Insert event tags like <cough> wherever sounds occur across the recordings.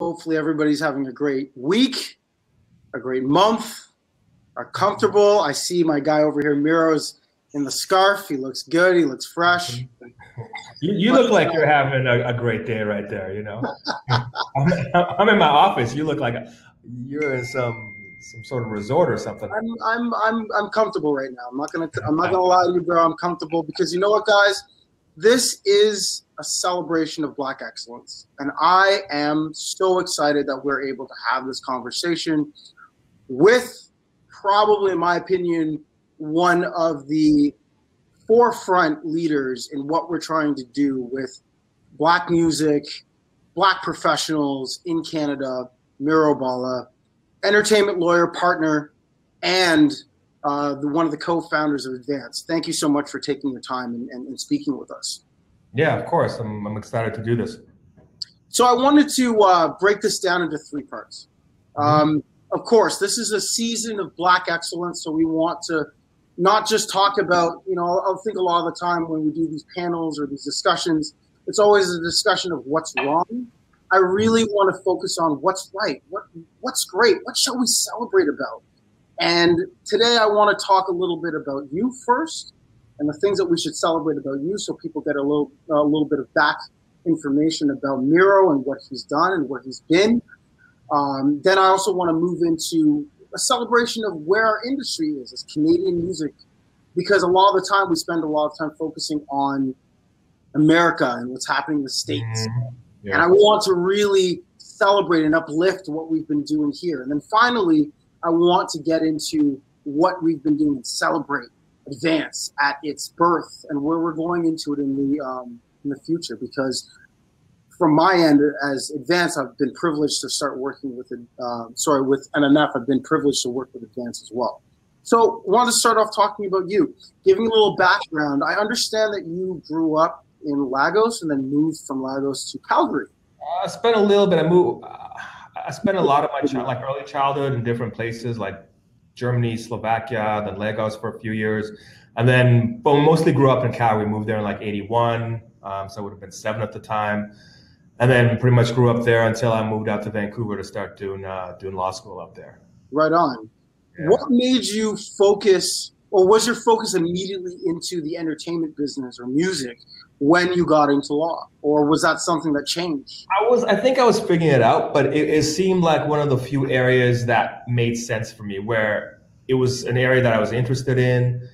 Hopefully, everybody's having a great week, a great month, are comfortable. I see my guy over here, Miro's in the scarf. He looks good. He looks fresh. You, you look like you're having a, a, great day right there. You know, <laughs> I'm, I'm, in my office. You look like a, you're in some some sort of resort or something. I'm I'm I'm I'm comfortable right now. I'm not gonna I'm not gonna lie to you, bro. I'm comfortable because you know what, guys. This is a celebration of Black excellence. And I am so excited that we're able to have this conversation with probably, in my opinion, one of the forefront leaders in what we're trying to do with Black music, Black professionals in Canada, Miro Oballa, entertainment lawyer, partner, and uh, the, one of the co-founders of Advance. Thank you so much for taking your time and, and, and speaking with us. Yeah, of course. I'm, I'm excited to do this. So I wanted to uh, break this down into three parts. Mm-hmm. Um, of course, this is a season of Black excellence, so we want to not just talk about, you know, I think a lot of the time when we do these panels or these discussions, it's always a discussion of what's wrong. I really want to focus on what's right, what what's great, what shall we celebrate about? And today I want to talk a little bit about you first and the things that we should celebrate about you so people get a little a little bit of back information about Miro and what he's done and where he's been. Um, then I also want to move into a celebration of where our industry is as Canadian music, because a lot of the time we spend a lot of time focusing on America and what's happening in the States. Mm-hmm. Yeah. And I want to really celebrate and uplift what we've been doing here. And then finally, I want to get into what we've been doing and celebrate advance at its birth and where we're going into it in the um, in the future. Because from my end, as advance, I've been privileged to start working with uh, sorry with MMF. I've been privileged to work with advance as well. So, I wanted to start off talking about you, giving a little background. I understand that you grew up in Lagos and then moved from Lagos to Calgary. I spent a little bit. I moved. I spent a lot of my child, like early childhood in different places, like Germany, Slovakia, then Lagos for a few years, and then but mostly grew up in Calgary. Moved there in like '81, um, so I would have been seven at the time, and then pretty much grew up there until I moved out to Vancouver to start doing uh, doing law school up there. Right on. Yeah. What made you focus or was your focus immediately into the entertainment business or music when you got into law or was that something that changed i was i think i was figuring it out but it, it, seemed like one of the few areas that made sense for me where it was an area that i was interested in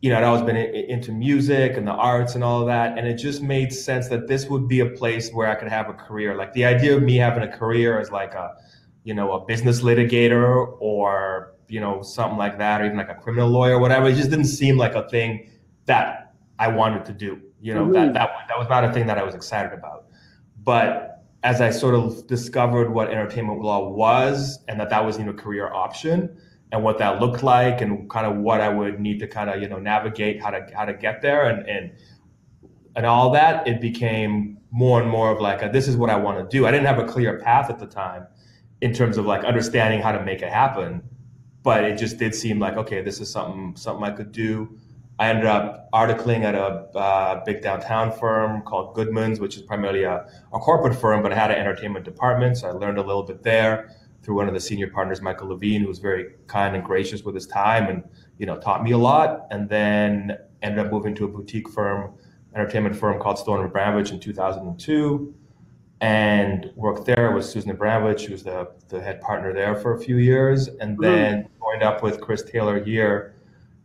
you know i'd always been in, into music and the arts and all of that and it just made sense that this would be a place where i could have a career like the idea of me having a career as like a you know a business litigator or you know, something like that, or even like a criminal lawyer, or whatever. It just didn't seem like a thing that I wanted to do. You know, that that that was not a thing that I was excited about. But as I sort of discovered what entertainment law was, and that that was you know a career option, and what that looked like, and kind of what I would need to kind of you know navigate how to how to get there, and and and all that, it became more and more of like a, this is what I want to do. I didn't have a clear path at the time in terms of like understanding how to make it happen but it just did seem like okay, this is something something I could do. I ended up articling at a uh, big downtown firm called Goodmans, which is primarily a, a corporate firm, but it had an entertainment department. So I learned a little bit there through one of the senior partners, Michael Levine, who was very kind and gracious with his time and you know taught me a lot. And then ended up moving to a boutique firm, entertainment firm called Stone and Abramovich in 2002 and worked there with Susan Abramovich, who was the, the head partner there for a few years, and mm-hmm. then joined up with Chris Taylor here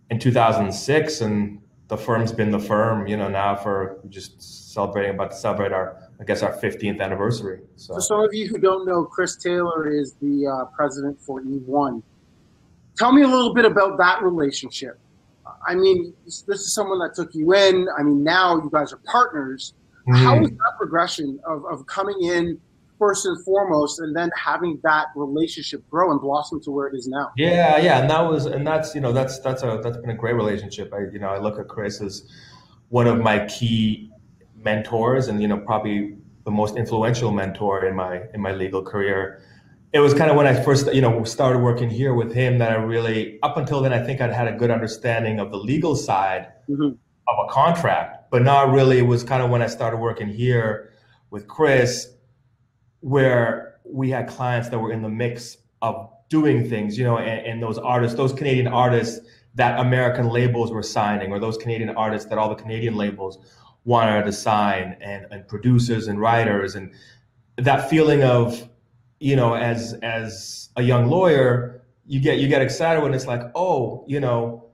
in 2006. And the firm's been the firm, you know, now for just celebrating, about to celebrate our, I guess, our 15th anniversary. So, for some of you who don't know, Chris Taylor is the uh, president for E1. Tell me a little bit about that relationship. I mean, this is someone that took you in. I mean, now you guys are partners Mm. How is that progression of, of coming in first and foremost and then having that relationship grow and blossom to where it is now? Yeah, yeah. And that was and that's you know, that's that's a that's been a great relationship. I you know, I look at Chris as one of my key mentors and you know, probably the most influential mentor in my in my legal career it was kind of when I first, you know, started working here with him that I really, up until then, I think I'd had a good understanding of the legal side mm-hmm. of a contract but not really. It was kind of when I started working here with Chris where we had clients that were in the mix of doing things, you know, and, and those artists, those Canadian artists that American labels were signing, or those Canadian artists that all the Canadian labels wanted to sign, and, and producers and writers, and that feeling of, you know, as as a young lawyer, you get you get excited when it's like, oh, you know,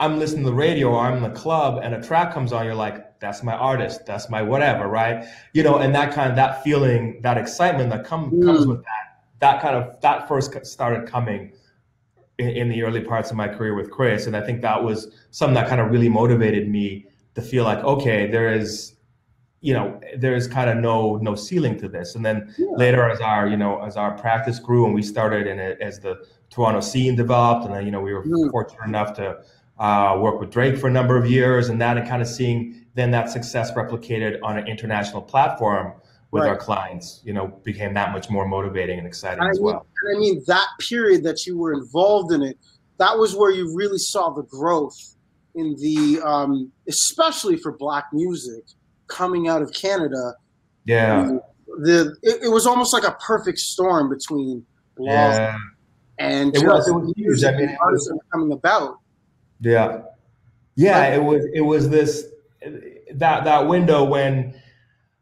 I'm listening to the radio or I'm in the club and a track comes on, you're like, that's my artist, that's my whatever, right? You know, and that kind of that feeling, that excitement that come, mm. comes with that, that kind of that first started coming in, in, the early parts of my career with Chris, and I think that was something that kind of really motivated me to feel like, okay, there is, you know, there is kind of no no ceiling to this. And then yeah. later, as our you know as our practice grew and we started in it as the Toronto scene developed, and then you know we were mm. fortunate enough to uh, work with Drake for a number of years, and that and kind of seeing then that success replicated on an international platform with right. our clients, you know, became that much more motivating and exciting and as I mean, well. I mean, that period that you were involved in it, that was where you really saw the growth in the, um, especially for black music coming out of Canada. Yeah. The it, it was almost like a perfect storm between law yeah. and it was, it was huge. I mean, artists coming about. Yeah. Yeah, it was it was this that that window when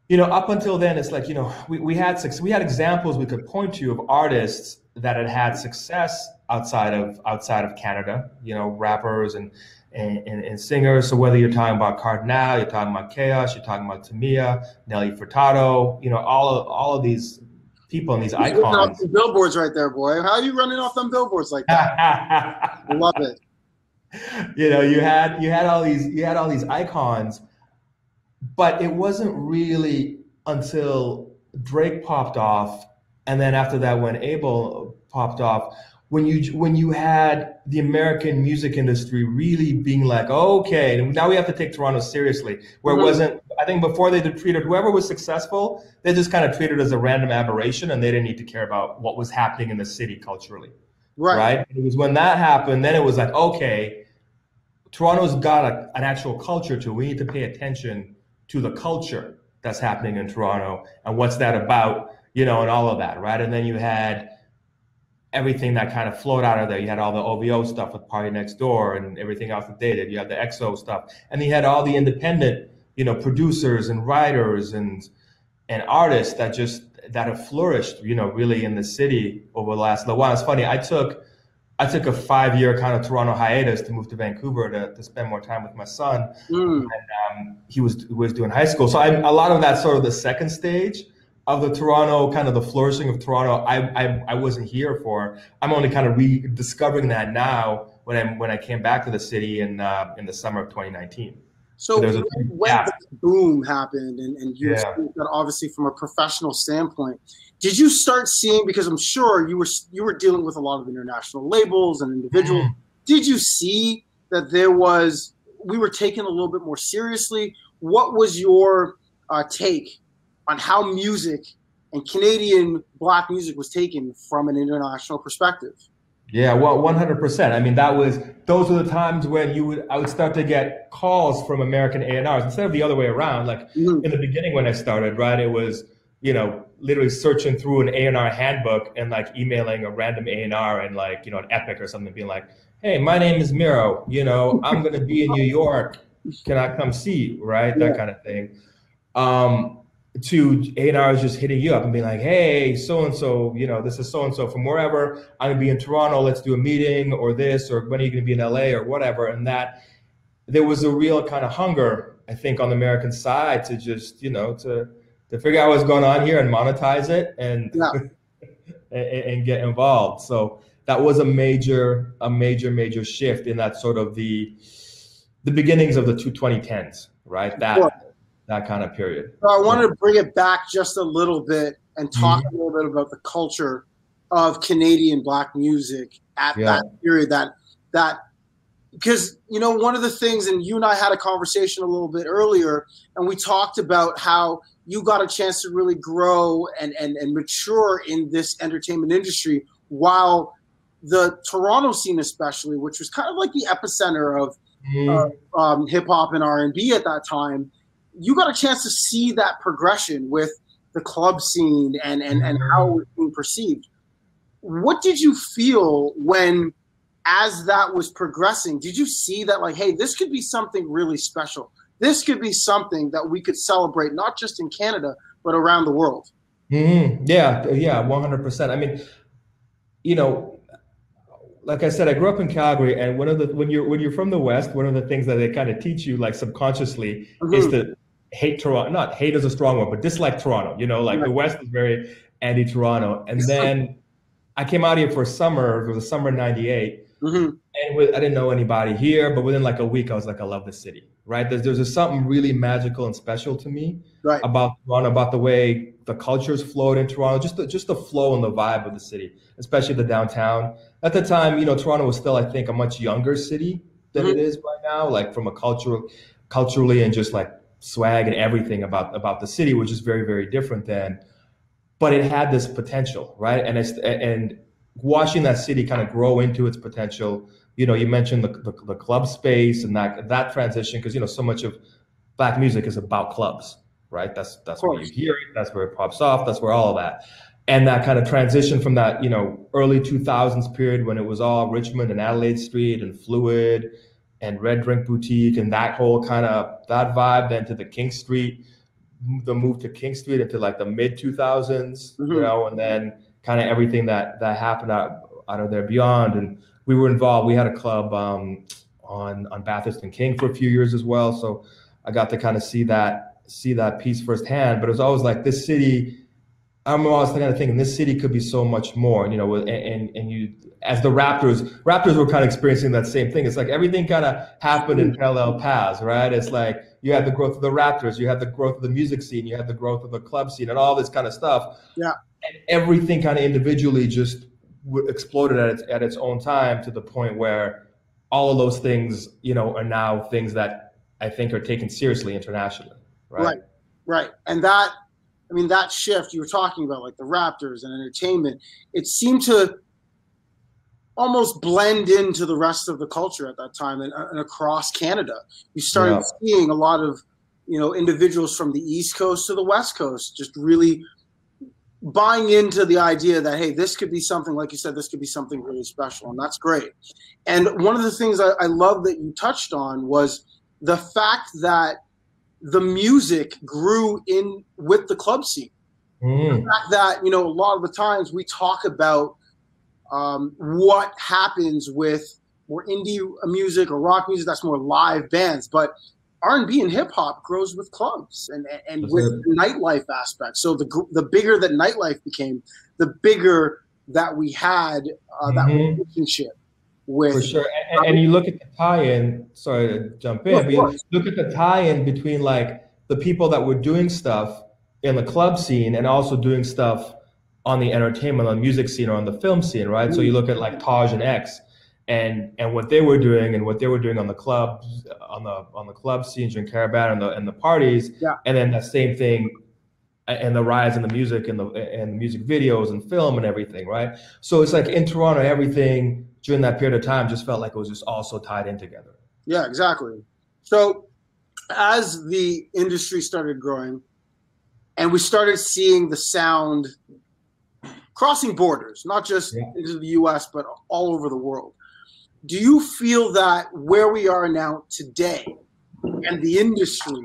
you know up until then it's like you know we, we had six we had examples we could point to of artists that had had success outside of outside of Canada, you know, rappers and and, and, and singers. So whether you're talking about Kardinal, you're talking about k-os, you're talking about Tamia, Nelly Furtado, you know, all of all of these people and these icons. billboards right there, boy. How are you running off them billboards like that? <laughs> Love it <laughs> you know, you had you had all these you had all these icons, but it wasn't really until Drake popped off, and then after that, when Abel popped off, when you when you had the American music industry really being like, okay, now we have to take Toronto seriously. Where mm-hmm. it wasn't, I think before they treated whoever was successful, they just kind of treated as a random aberration, and they didn't need to care about what was happening in the city culturally. Right. Right. It was when that happened, then it was like, okay, Toronto's got a, an actual culture to. We need to pay attention to the culture that's happening in Toronto and what's that about, you know, and all of that, right? And then you had everything that kind of flowed out of there. You had all the OVO stuff with PartyNextDoor and everything else that they did. You had the XO stuff, and you had all the independent, you know, producers and writers and and artists that just that have flourished, you know, really in the city over the last little while. It's funny. I took I took a five year kind of Toronto hiatus to move to Vancouver to, to spend more time with my son. Mm. And um, he was was doing high school. So a lot of that sort of the second stage of the Toronto, kind of the flourishing of Toronto, I, I, I wasn't here for. I'm only kind of rediscovering that now when I when I came back to the city in uh, in the summer of 2019. So, when the boom happened, and, and you yeah. that obviously from a professional standpoint, did you start seeing because I'm sure you were you were dealing with a lot of international labels and individuals. Mm. Did you see that there was we were taken a little bit more seriously? What was your uh, take on how music and Canadian black music was taken from an international perspective? Yeah, well, one hundred percent. I mean, that was those were the times when you would I would start to get calls from American A and R's instead of the other way around. Like mm-hmm. in the beginning when I started, right? It was you know literally searching through an A and R handbook and like emailing a random A and R and like you know an Epic or something, being like, "Hey, my name is Miro. You know, I'm gonna be in New York. Can I come see?" You?" Right, that kind of thing. Um, to A&R is just hitting you up and being like, hey, so and so, you know, this is so and so from wherever. I'm gonna be in Toronto. Let's do a meeting or this or when are you gonna be in LA or whatever. And that there was a real kind of hunger, I think, on the American side to just, you know, to to figure out what's going on here and monetize it and yeah. <laughs> and, and get involved. So that was a major, a major, major shift in that sort of the the beginnings of the two 2010s, right? That. Sure that kind of period. So I wanted to bring it back just a little bit and talk mm-hmm. a little bit about the culture of Canadian black music at yeah. that period. That that because you know one of the things, and you and I had a conversation a little bit earlier, and we talked about how you got a chance to really grow and and, and mature in this entertainment industry while the Toronto scene, especially, which was kind of like the epicenter of mm. uh, um, hip hop and R and B at that time, you got a chance to see that progression with the club scene and and and how it was being perceived. What did you feel when, as that was progressing, did you see that like, hey, this could be something really special? This could be something that we could celebrate, not just in Canada, but around the world. Mm-hmm. Yeah, yeah, one hundred percent. I mean, you know, like I said, I grew up in Calgary, and one of the when you're when you're from the West, one of the things that they kind of teach you, like subconsciously, mm-hmm. is to hate Toronto. Not hate is a strong word, but dislike Toronto. You know, like right. the West is very anti-Toronto. And then I came out here for summer. It was a summer '98, mm-hmm. and with, I didn't know anybody here. But within like a week, I was like, I love this city. Right? There's there's just something really magical and special to me right. about Toronto, about the way the cultures flowed in Toronto, just the, just the flow and the vibe of the city, especially the downtown. At the time, you know, Toronto was still, I think, a much younger city than mm-hmm. it is right now. Like from a cultural, culturally and just like swag and everything about about the city, which is very very different than. But it had this potential, right? And it's and watching that city kind of grow into its potential. You know, you mentioned the the, the club space and that that transition because you know so much of black music is about clubs, right? That's that's where you hear it. That's where it pops off. That's where all of that. And that kind of transition from that, you know, early 2000s period when it was all Richmond and Adelaide Street and Fluid and Red Drink Boutique and that whole kind of that vibe, then to the King Street, the move to King Street into like the mid 2000s, mm-hmm. you know, and then kind of everything that that happened out, out of there beyond. And we were involved. We had a club um, on on Bathurst and King for a few years as well, so I got to kind of see that see that piece firsthand. But it was always like this city I'm always kind of thinking this city could be so much more, you know, and, and, and you, as the Raptors, Raptors were kind of experiencing that same thing. It's like everything kind of happened in parallel paths, right? It's like you had the growth of the Raptors, you had the growth of the music scene, you had the growth of the club scene and all this kind of stuff. Yeah. And everything kind of individually just exploded at its, at its own time to the point where all of those things, you know, are now things that I think are taken seriously internationally. Right. Right. Right. And that, I mean, that shift you were talking about, like the Raptors and entertainment, it seemed to almost blend into the rest of the culture at that time and, and across Canada. You started yeah. seeing a lot of, you know, individuals from the East Coast to the West Coast just really buying into the idea that hey this could be something like you said this could be something really special and that's great and one of the things I, I love that you touched on was the fact that the music grew in with the club scene. Mm. The fact that you know a lot of the times we talk about um, what happens with more indie music or rock music that's more live bands, but R and B and hip hop grows with clubs and and that's with it. nightlife aspects. So the the bigger that nightlife became, the bigger that we had uh, that mm-hmm. relationship with for sure. And, and, you look at the tie-in sorry to jump in but you look at the tie-in between like the people that were doing stuff in the club scene and also doing stuff on the entertainment on the music scene or on the film scene right? Mm-hmm. so you look at like taj and x and and what they were doing and what they were doing on the club on the on the club scenes during Caribana and the and the parties. Yeah. and then that same thing and the rise in the music and the and the music videos and film and everything right? So it's like in Toronto everything during that period of time just felt like it was just all so tied in together. Yeah, exactly. So as the industry started growing and we started seeing the sound crossing borders, not just yeah. into the US, but all over the world. Do you feel that where we are now today and the industry,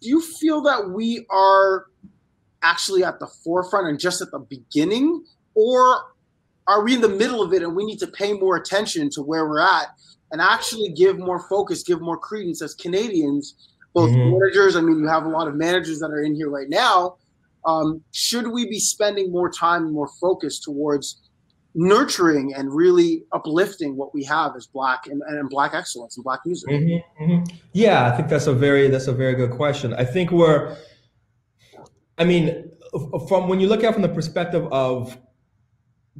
do you feel that we are actually at the forefront and just at the beginning? Or are we in the middle of it and we need to pay more attention to where we're at and actually give more focus, give more credence as Canadians, both mm-hmm. managers. I mean, you have a lot of managers that are in here right now. Um, should we be spending more time and more focus towards nurturing and really uplifting what we have as black and, and black excellence and black music? Mm-hmm, mm-hmm. Yeah, I think that's a very that's a very good question. I think we're, I mean, from when you look at it from the perspective of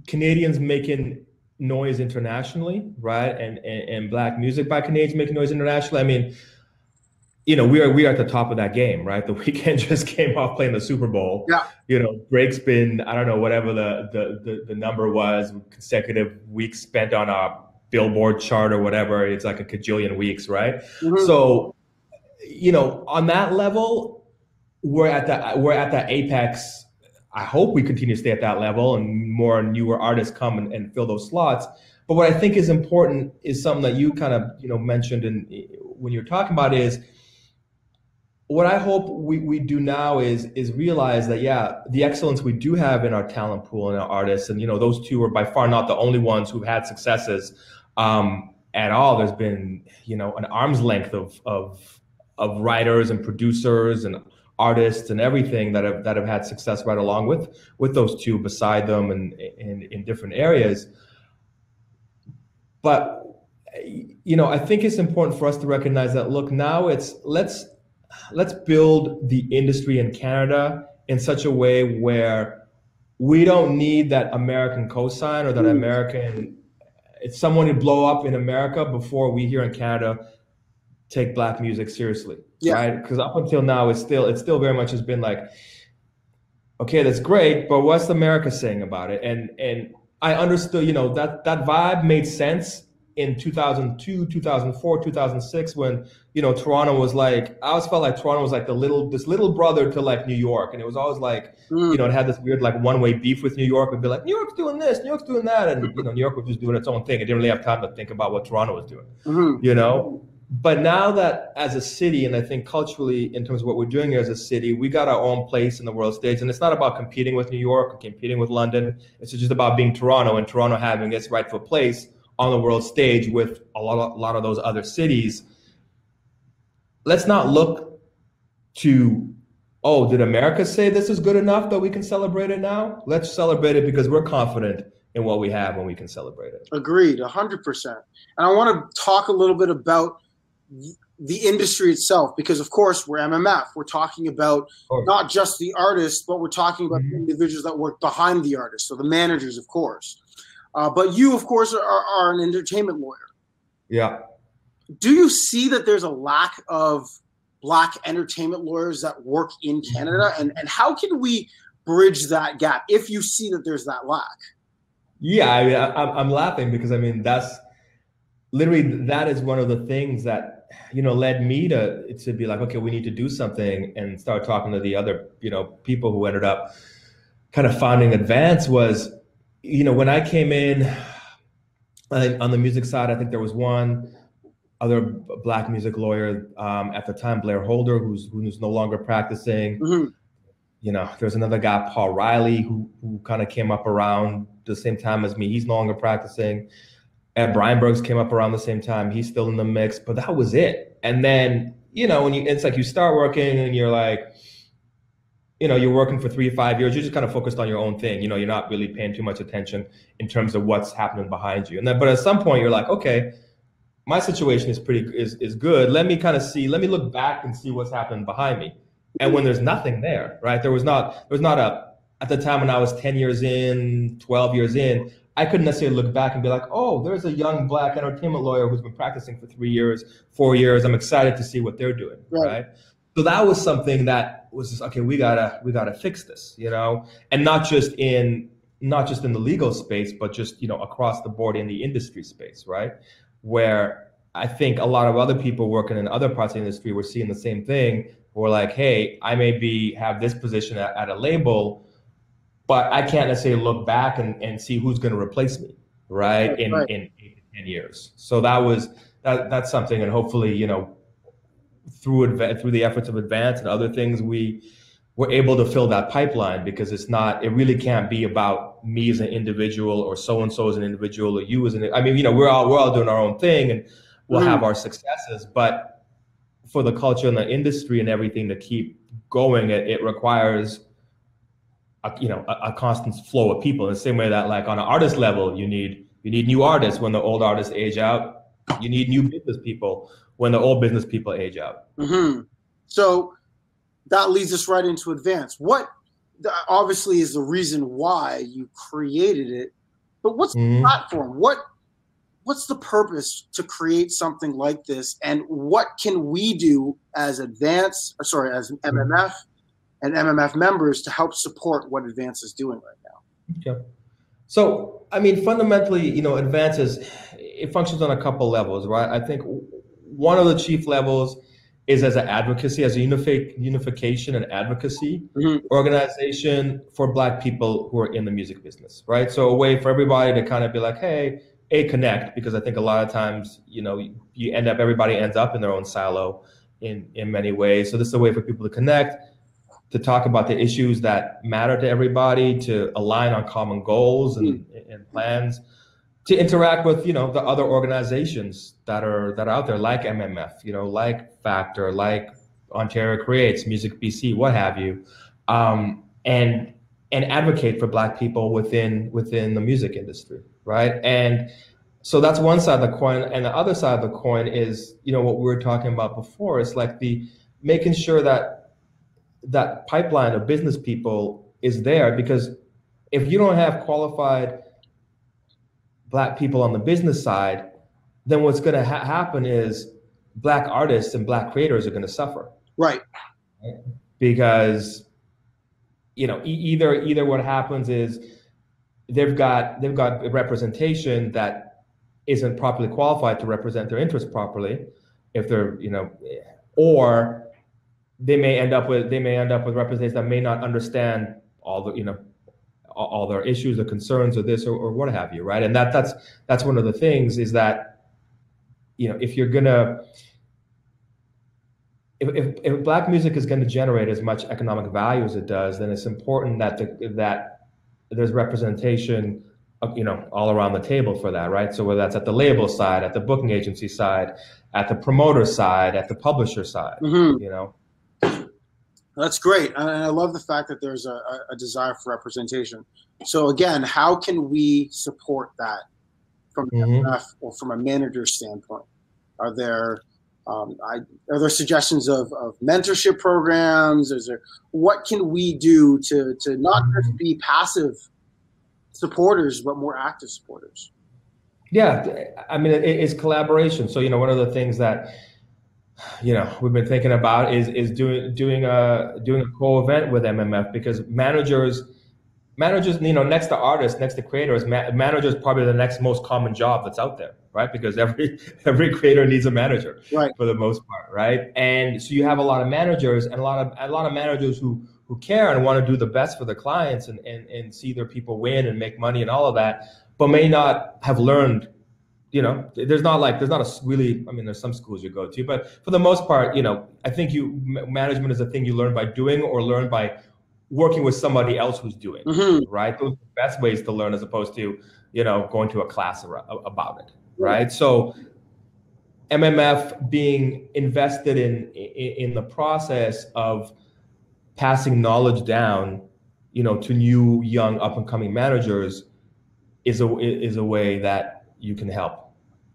Canadians making noise internationally, right? And, and, and black music by Canadians making noise internationally. I mean, you know, we are we are at the top of that game, right? <laughs> The Weeknd just came off playing the Super Bowl. Yeah. You know, Drake's been, I don't know, whatever the the the, the number was, consecutive weeks spent on a billboard chart or whatever. It's like a cajillion weeks, right? Mm-hmm. So, you know, on that level, we're at the we're at that apex. I hope we continue to stay at that level and more newer artists come and, and fill those slots. But what I think is important is something that you kind of you know mentioned and when you're talking about is what I hope we, we do now is is realize that yeah, the excellence we do have in our talent pool and our artists, and you know those two are by far not the only ones who've had successes um, at all. There's been you know an arm's length of of of writers and producers and artists and everything that have that have had success right along with with those two beside them and in in different areas. But you know, I think it's important for us to recognize that look, now it's let's let's build the industry in Canada in such a way where we don't need that American cosign or that hmm. American it's someone to blow up in America before we here in Canada take black music seriously. Yeah. Right? Because up until now it's still it's still very much has been like, okay, that's great, but what's America saying about it? And and I understood, you know, that that vibe made sense in 2002, 2004, 2006, when you know Toronto was like, I always felt like Toronto was like the little this little brother to like New York, and it was always like, mm. you know, it had this weird like one way beef with New York. Would be like, New York's doing this, New York's doing that, and you know, New York was just doing its own thing. It didn't really have time to think about what Toronto was doing, mm-hmm. you know. But now that as a city, and I think culturally, in terms of what we're doing here as a city, we got our own place in the world stage, and it's not about competing with New York or competing with London. It's just about being Toronto and Toronto having its rightful place on the world stage with a lot a lot of those other cities. Let's not look to, oh, did America say this is good enough that we can celebrate it now? Let's celebrate it because we're confident in what we have when we can celebrate it. Agreed, 100%. And I want to talk a little bit about the industry itself because of course we're mmf we're talking about not just the artists but we're talking about mm-hmm. the individuals that work behind the artists so the managers of course uh, but you, of course, are, are an entertainment lawyer. Yeah. Do you see that there's a lack of black entertainment lawyers that work in Canada, and and how can we bridge that gap if you see that there's that lack? Yeah, I mean, I, I'm laughing because I mean that's literally that is one of the things that you know led me to to be like, okay, we need to do something, and start talking to the other you know people who ended up kind of founding Advance was you know, when I came in uh, on the music side, I think there was one other black music lawyer um, at the time, Blair Holder, who's who's no longer practicing. Mm-hmm. You know, there's another guy, Paul Riley, who who kind of came up around the same time as me. He's no longer practicing. And Brian Burks came up around the same time. He's still in the mix, but that was it. And then, you know, when you it's like you start working and you're like, you know, you're working for three to five years, you're just kind of focused on your own thing. You know, you're not really paying too much attention in terms of what's happening behind you. And then, but at some point, you're like, okay, my situation is pretty is is good. Let me kind of see. Let me look back and see what's happening behind me. And when there's nothing there, right? There was not there was not a at the time when I was 10 years in, 12 years in, I couldn't necessarily look back and be like, oh, there's a young black entertainment lawyer who's been practicing for three years, four years. I'm excited to see what they're doing, right? right? So that was something that was just okay. We gotta we gotta fix this, you know, and not just in not just in the legal space, but just you know across the board in the industry space, right? Where I think a lot of other people working in other parts of the industry were seeing the same thing. We're like, hey, I may be have this position at, at a label, but I can't necessarily look back and, and see who's going to replace me, right? in right. in eight to ten years. So that was that that's something, and hopefully, you know, through through the efforts of Advance and other things, we were able to fill that pipeline because it's not. It really can't be about me as an individual or so and so as an individual or you as an. I mean, you know, we're all we're all doing our own thing and we'll mm-hmm. have our successes, but for the culture and the industry and everything to keep going, it, it requires. A, you know, a, a constant flow of people. In the same way that, like, on an artist level, you need you need new artists when the old artists age out. You need new business people when the old business people age out. Mm-hmm. So that leads us right into advance. What obviously is the reason why you created it, but what's mm-hmm. the platform? What what's the purpose to create something like this, and what can we do as advance, sorry, as an MMF and MMF members to help support what Advance is doing right now? Okay. So, I mean, fundamentally, you know, Advance is it functions on a couple levels, right? I think one of the chief levels is as an advocacy, as a unifi- unification and advocacy mm-hmm. organization for Black people who are in the music business, right? So a way for everybody to kind of be like, hey, a connect because I think a lot of times, you know, you end up everybody ends up in their own silo in in many ways. So this is a way for people to connect, to talk about the issues that matter to everybody, to align on common goals and, mm-hmm. and plans to interact with you know the other organizations that are that are out there like mmf you know like factor like ontario creates music bc what have you um, and and advocate for black people within within the music industry right? And so that's one side of the coin. And the other side of the coin is you know what we were talking about before. It's like the making sure that that pipeline of business people is there because if you don't have qualified black people on the business side, then what's going to ha- happen is black artists and black creators are going to suffer. Right. Because you know, e- either either what happens is they've got they've got a representation that isn't properly qualified to represent their interests properly if they're you know or they may end up with they may end up with representatives that may not understand all the you know all their issues or concerns or this or, or what have you, right? And that that's that's one of the things is that you know if you're gonna if, if, if black music is going to generate as much economic value as it does, then it's important that the, that there's representation of, you know all around the table for that, right? So whether that's at the label side, at the booking agency side, at the promoter side, at the publisher side, mm-hmm. you know. That's great. And I love the fact that there's a, a, desire for representation. So again, how can we support that from mm-hmm. MF or from a manager standpoint? Are there um, I, are there suggestions of, of mentorship programs? Is there what can we do to to not just mm-hmm. be passive supporters but more active supporters? Yeah, I mean it, it's collaboration. So you know one of the things that you know we've been thinking about is is doing doing a doing a co-event with MMF because managers managers you know next to artists next to creators ma- managers probably the next most common job that's out there right? Because every <laughs> every creator needs a manager right. for the most part right? And so you have a lot of managers and a lot of a lot of managers who who care and want to do the best for the clients and and, and see their people win and make money and all of that but may not have learned you know there's not like there's not a really i mean there's some schools you go to but for the most part you know i think you management is a thing you learn by doing or learn by working with somebody else who's doing mm-hmm. right? Those are the best ways to learn as opposed to you know going to a class about it right? So mmf being invested in in the process of passing knowledge down you know to new young up and coming managers is a is a way that you can help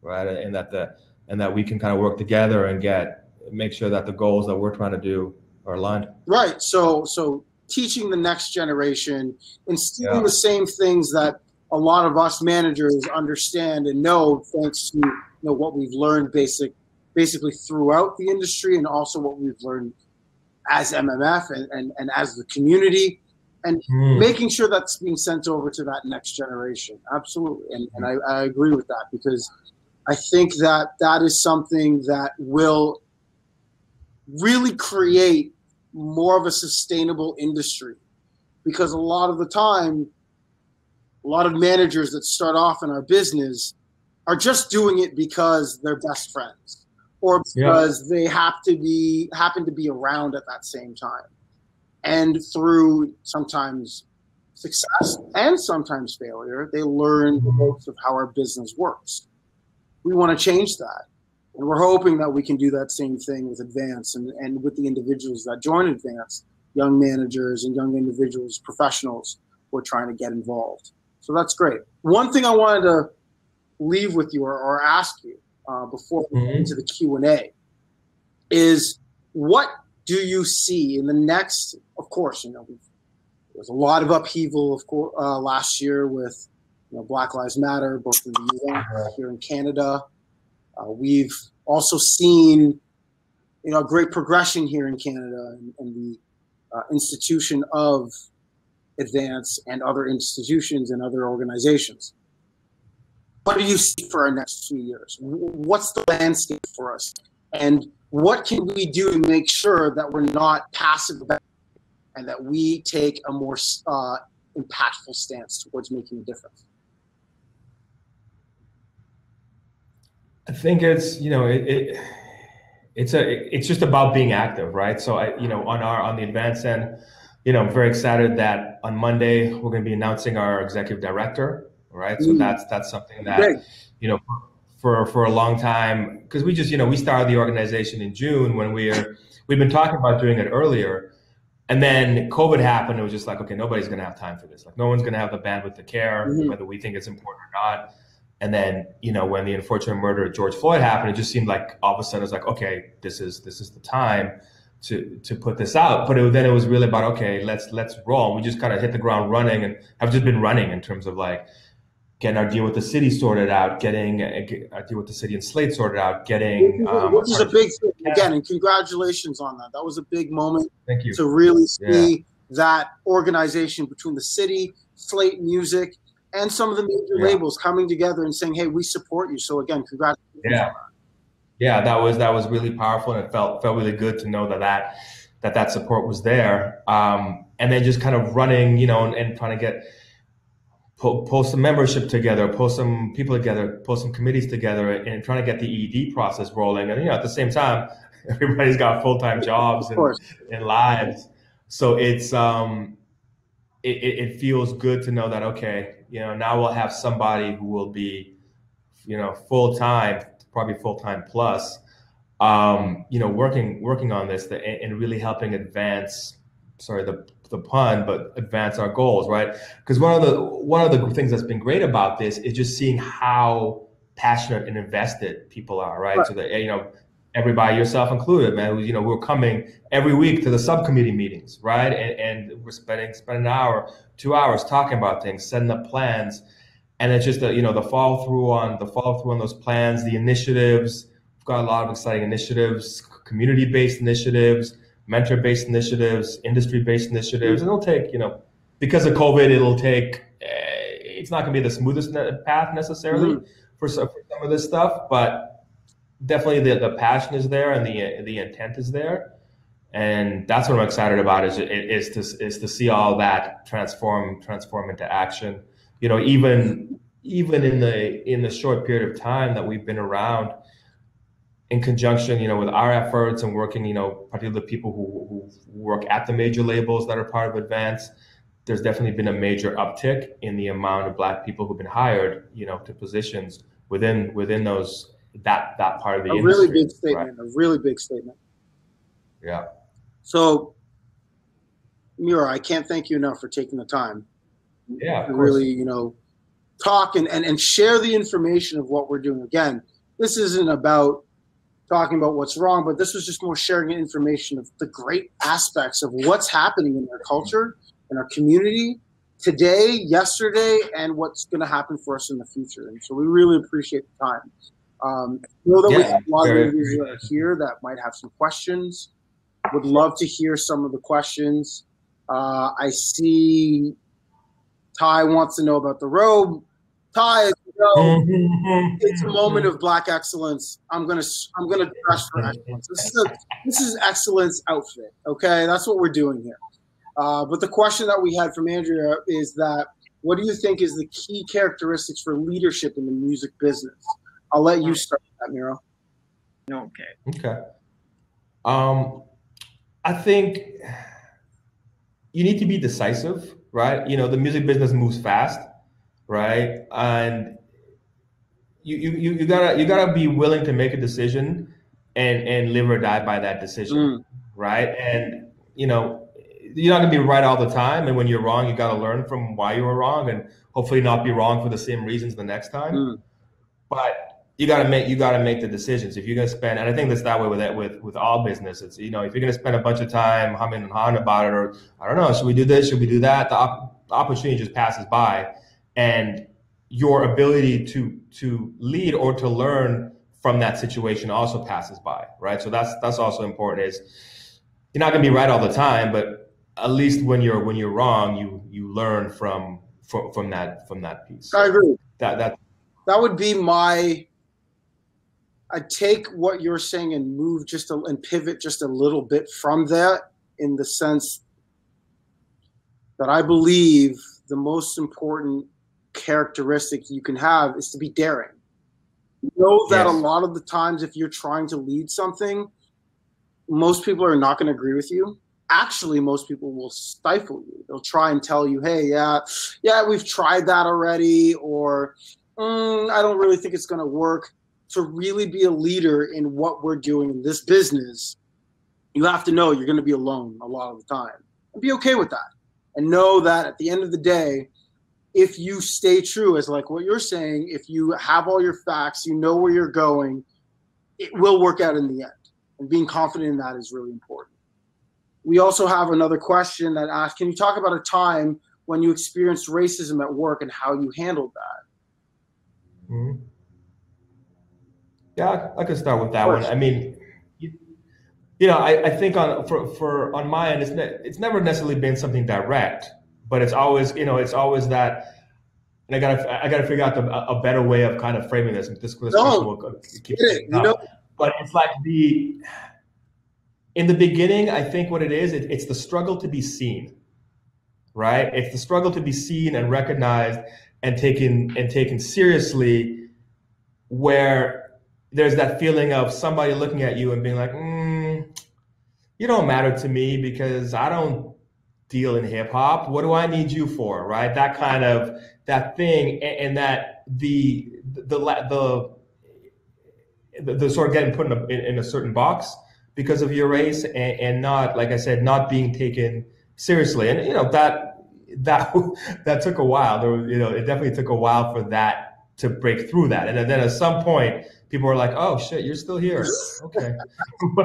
right? And that the and that we can kind of work together and get make sure that the goals that we're trying to do are aligned. Right. So so teaching the next generation, instilling yeah. the same things that a lot of us managers understand and know thanks to you know what we've learned basic basically throughout the industry and also what we've learned as MMF and, and, and as the community and mm. making sure that's being sent over to that next generation. Absolutely. And, and I, I agree with that because I think that that is something that will really create more of a sustainable industry. Because a lot of the time a lot of managers that start off in our business are just doing it because they're best friends or because yeah. they have to be happen to be around at that same time. And through sometimes success and sometimes failure they learn mm-hmm. the ropes of how our business works we want to change that. And we're hoping that we can do that same thing with Advance and, and with the individuals that join Advance, young managers and young individuals, professionals who are trying to get involved. So that's great. One thing I wanted to leave with you or, or ask you uh, before we get mm-hmm. into the Q&A is what do you see in the next, of course, you know, there was a lot of upheaval, of course, uh, last year with you know, Black Lives Matter, both in the US, here in Canada. Uh, we've also seen, you know, great progression here in Canada and, and the uh, institution of Advance and other institutions and other organizations. What do you see for our next few years? What's the landscape for us? And what can we do to make sure that we're not passive about and that we take a more uh, impactful stance towards making a difference? I think it's you know it, it it's a it's just about being active, right? So I you know on our on the advance end, you know I'm very excited that on Monday we're going to be announcing our executive director, right? So mm. that's that's something that Great. you know for for a long time because we just you know we started the organization in June when we are we've been talking about doing it earlier, and then COVID happened. It was just like okay, nobody's going to have time for this. Like no one's going to have the bandwidth to care mm-hmm. whether we think it's important or not. And then you know when the unfortunate murder of George Floyd happened, it just seemed like all of a sudden it was like okay, this is this is the time to to put this out. But it, then it was really about okay, let's let's roll. We just kind of hit the ground running and have just been running in terms of like getting our deal with the city sorted out, getting our deal with the city and Slaight sorted out, getting. Um, which is a big thing again, and congratulations on that. That was a big moment. Thank you to really see yeah. that organization between the city, Slaight Music, and some of the major yeah. labels coming together and saying, "Hey, we support you." So again, congratulations. Yeah, yeah, that was that was really powerful, and it felt felt really good to know that that that that support was there. Um, and then just kind of running, you know, and, and trying to get pull, pull some membership together, pull some people together, pull some committees together, and trying to get the ED process rolling. And you know, at the same time, <laughs> everybody's got full time jobs and, and, lives, so it's um, it, it feels good to know that okay, you know, now we'll have somebody who will be, you know, full time, probably full time plus, um, you know, working working on this and really helping advance. Sorry, the the pun, but advance our goals, right? Because one of the one of the things that's been great about this is just seeing how passionate and invested people are, right? right. So that you know, everybody, yourself included, man, you know, we're coming every week to the subcommittee meetings, right? And, and we're spending spending an hour, two hours talking about things, setting up plans, and it's just that you know the follow through on the follow through on those plans, the initiatives. We've got a lot of exciting initiatives, community based initiatives mentor-based initiatives, industry-based initiatives. And it'll take, you know, because of COVID, it'll take. Uh, it's not going to be the smoothest path necessarily mm-hmm. for, some, for some of this stuff, but definitely the, the passion is there and the the intent is there, and that's what I'm excited about. Is is to is to see all that transform transform into action. You know, even even in the in the short period of time that we've been around in conjunction, you know, with our efforts and working, you know, particularly people who, who work at the major labels that are part of Advance, there's definitely been a major uptick in the amount of Black people who've been hired, you know, to positions within within those that that part of the a industry. really big statement. Right? A really big statement. Yeah. So, Miro, I can't thank you enough for taking the time. Yeah. To really, you know, talk and, and and share the information of what we're doing. Again, this isn't about talking about what's wrong, but this was just more sharing information of the great aspects of what's happening in our culture, in our community today, yesterday, and what's going to happen for us in the future. And so we really appreciate the time. Um, know that yeah, we have a lot of individuals here that might have some questions. Would love to hear some of the questions. Uh, I see Ty wants to know about the robe. Ty, know, <laughs> it's a moment of black excellence. I'm gonna I'm gonna dress for excellence. This is a this is excellence outfit. Okay, that's what we're doing here. Uh, but the question that we had from Andrea is that what do you think is the key characteristics for leadership in the music business? I'll let you start that, Miro. Okay. Okay. Um, I think you need to be decisive, right? You know, the music business moves fast, right? And you, you you gotta you gotta be willing to make a decision and and live or die by that decision, mm. right? And you know you're not gonna be right all the time, and when you're wrong, you gotta learn from why you were wrong, and hopefully not be wrong for the same reasons the next time. Mm. But you gotta make you gotta make the decisions if you're gonna spend, and I think that's that way with it with with all businesses. You know, if you're gonna spend a bunch of time humming and hawing about it, or I don't know, should we do this? Should we do that? The, op- the opportunity just passes by, and your ability to to lead or to learn from that situation also passes by, right? So that's that's also important. Is you're not going to be right all the time, but at least when you're when you're wrong, you you learn from from, from that from that piece. I agree. That that that would be my I take what you're saying and move just a, and pivot just a little bit from that in the sense that I believe the most important characteristic you can have is to be daring. know that yes. a lot of the times, if you're trying to lead something, most people are not going to agree with you. Actually, most people will stifle you. They'll try and tell you, "Hey, yeah, yeah, we've tried that already," or mm, "I don't really think it's going to work." To really be a leader in what we're doing in this business, you have to know you're going to be alone a lot of the time, and be okay with that, and know that at the end of the day, if you stay true as like what you're saying, if you have all your facts, you know where you're going, it will work out in the end. And being confident in that is really important. We also have another question that asks Can you talk about a time when you experienced racism at work and how you handled that? Mm-hmm. Yeah, I can start with that one. I mean, you, you know, I, I think on for, for on my end, it's ne- it's never necessarily been something direct but it's always you know it's always that and I gotta I gotta figure out the, a better way of kind of framing this. This, this no, will keep it, you know, but it's like the in the beginning. I think what it is, it, it's the struggle to be seen, right? It's the struggle to be seen and recognized and taken and taken seriously, where there's that feeling of somebody looking at you and being like, mm, "You don't matter to me because I don't deal in hip hop. What do I need you for? Right? That kind of that thing, and, and that the the the the, sort of getting put in a, in, in a certain box because of your race, and, and not like I said, not being taken seriously. And you know that that <laughs> that took a while. There you know, it definitely took a while for that to break through that. And then at some point, people are like, "Oh shit, you're still here." <laughs> Okay, <laughs>